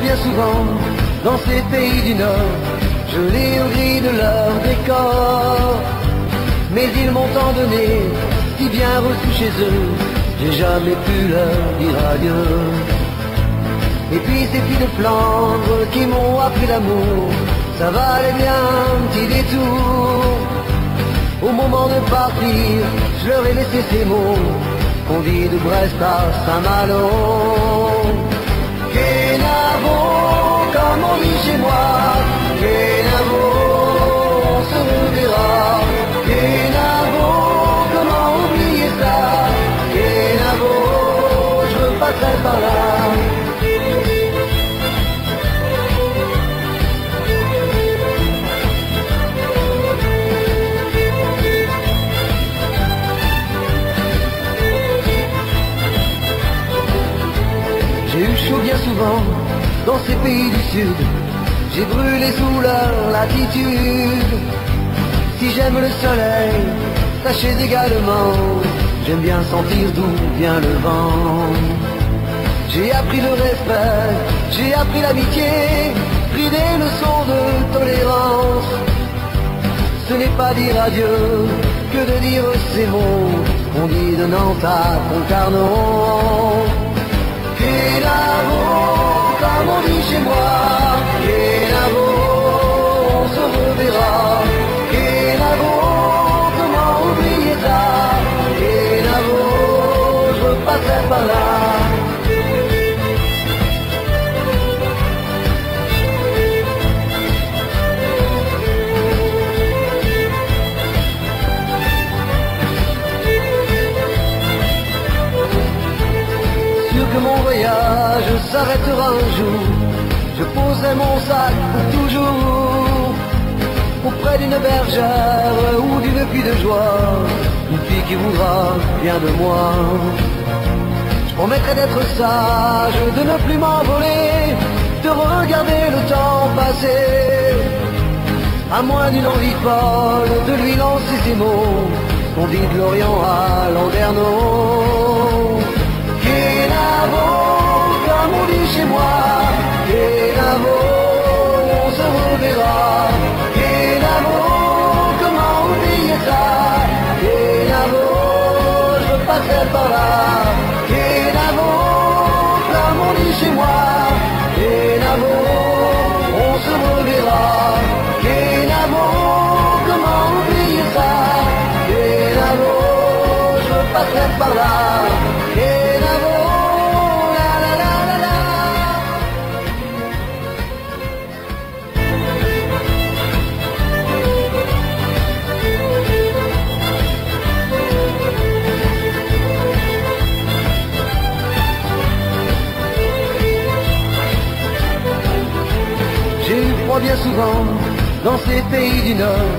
bien souvent dans ces pays du Nord, je au gris de leur décor. Mais ils m'ont tant donné, si bien reçu chez eux, j'ai jamais pu leur dire adieu. Et puis ces filles de Flandre qui m'ont appris l'amour, ça valait bien un petit détour. Au moment de partir, je leur ai laissé ces mots, qu'on dit de Brest à Saint-Malo. Chez moi, Kenavo, on se reverra. Kenavo, comment oublier ça Kenavo, je passerai par là. J'ai eu chaud bien souvent dans ces pays du Sud. J'ai brûlé sous leur latitude. Si j'aime le soleil, sachez également, j'aime bien sentir d'où vient le vent. J'ai appris le respect, j'ai appris l'amitié, pris des leçons de tolérance. Ce n'est pas dire adieu que de dire ces mots qu'on dit de Nantes à Concarneau. Comme on dit chez moi, Kenavo, on se reverra. Kenavo, comment oublier ça Kenavo, je passerai par là. S'arrêtera un jour. Je poserai mon sac pour toujours auprès d'une bergère ou d'une fille de joie, une fille qui voudra bien de moi. Je promettrai d'être sage, de ne plus m'envoler, de regarder le temps passer. À moins d'une envie folle de lui lancer ces mots qu'on dit de l'Orient à Landerneau. Dit moi, Kenavo, on se reverra. Kenavo, comment oublier ça? Kenavo, je passerai par là. Bien souvent dans ces pays du Nord.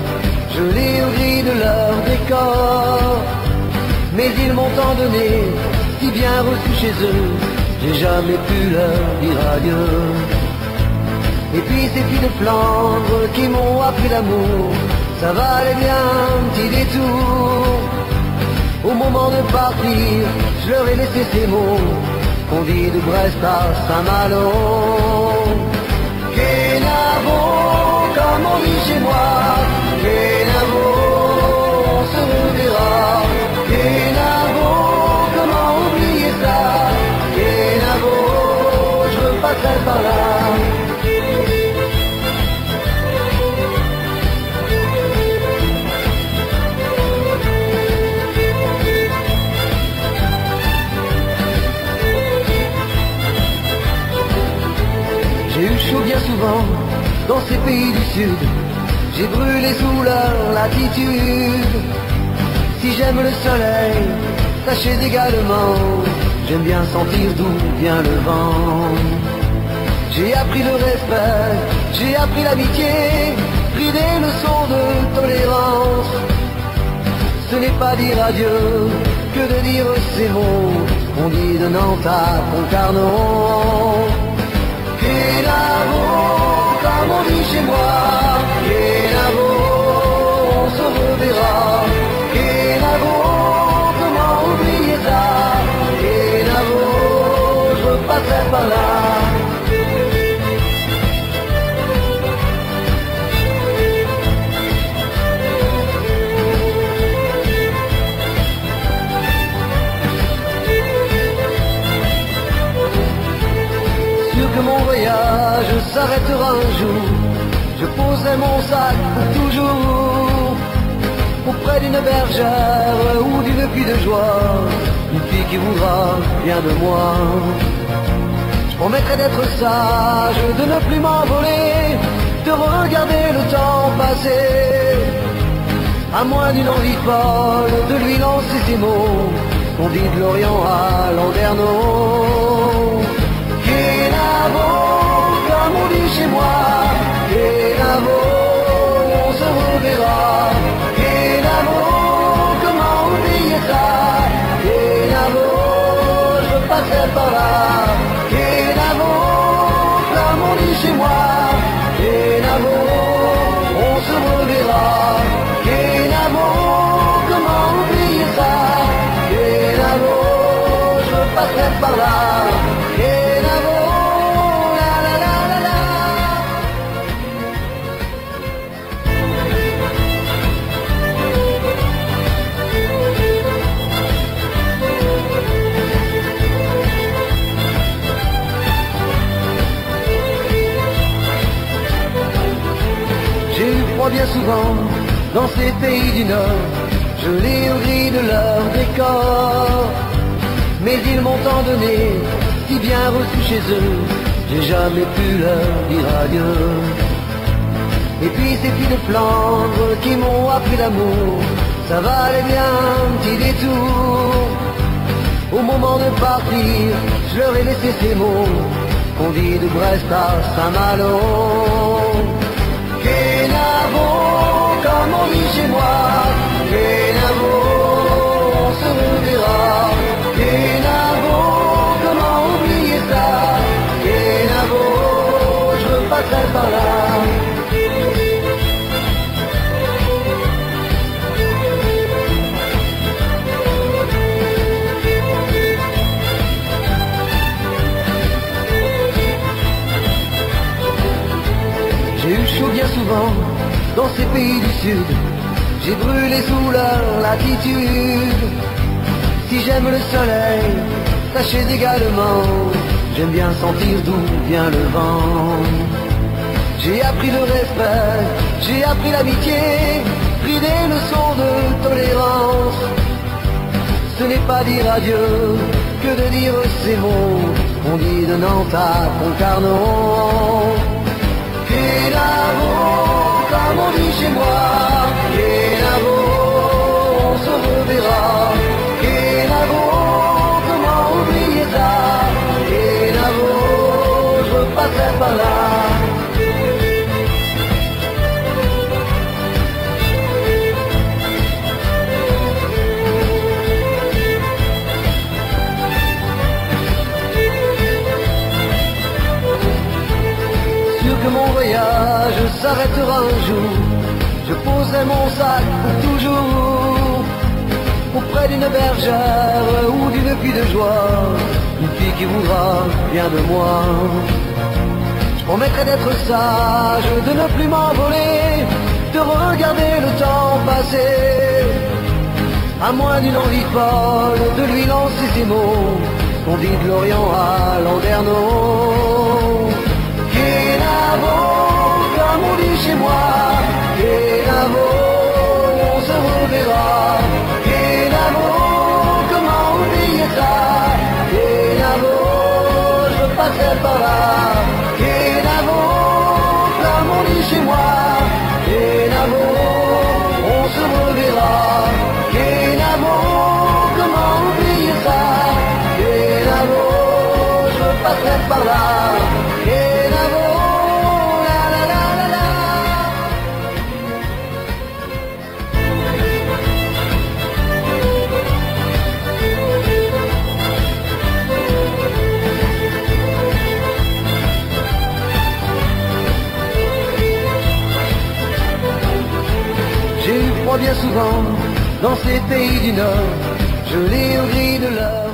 Je au gris de leur décor. Mais ils m'ont tant donné, si bien reçu chez eux. J'ai jamais pu leur dire adieu. Et puis ces filles de Flandre qui m'ont appris l'amour, ça valait bien un petit détour. Au moment de partir, je leur ai laissé ces mots qu'on dit de Brest à Saint-Malo. Dit chez moi, Kenavo, on se reverra. Kenavo, comment oublier ça? Kenavo, je passerai par là. J'ai eu chaud bien souvent dans ces pays du Sud. J'ai brûlé sous leur latitude. Si j'aime le soleil, sachez également, j'aime bien sentir d'où vient le vent. J'ai appris le respect, j'ai appris l'amitié, pris des leçons de tolérance. Ce n'est pas dire adieu que de dire ces mots qu'on dit de Nantes à Concarneau. Comme on dit chez moi, s'arrêtera un jour, je poserai mon sac pour toujours auprès d'une bergère ou d'une fille de joie, une fille qui voudra bien de moi. Je promettrai d'être sage, de ne plus m'envoler, de regarder le temps passer, à moins d'une envie folle de lui lancer ces mots qu'on dit de l'Orient à Landerneau. On dit chez moi, Kenavo, on se reverra. Kenavo, comment oublier ça? Kenavo, je passerai par là. Kenavo, comme on dit chez moi, Kenavo, on se reverra. Kenavo, comment oublier ça? Kenavo, je passerai par là. Dans ces pays du Nord. Je l'ai au gris de leur décor. Mais ils m'ont tant donné, si bien reçu chez eux, j'ai jamais pu leur dire adieu. Et puis ces filles de Flandre qui m'ont appris l'amour, ça valait bien un petit détour. Au moment de partir, je leur ai laissé ces mots qu'on dit de Brest à Saint-Malo. Dans ces pays du Sud. J'ai brûlé sous leur latitude. Si j'aime le soleil, sachez également, j'aime bien sentir d'où vient le vent. J'ai appris le respect, j'ai appris l'amitié, pris des leçons de tolérance. Ce n'est pas dire adieu que de dire ces mots qu'on dit de Nantes à Concarneau. S'arrêtera un jour, je poserai mon sac pour toujours auprès d'une bergère ou d'une fille de joie, une fille qui voudra bien de moi. Je promettrai d'être sage, de ne plus m'envoler, de regarder le temps passer, à moins d'une envie folle de lui lancer ces mots qu'on dit de l'Orient à Landerneau. Là. Kenavo, comme on dit chez moi, Kenavo, on se reverra. Kenavo, comment oublier ça? Kenavo, je passerai par là. dans ces pays du Nord, gelés au gris de l'or.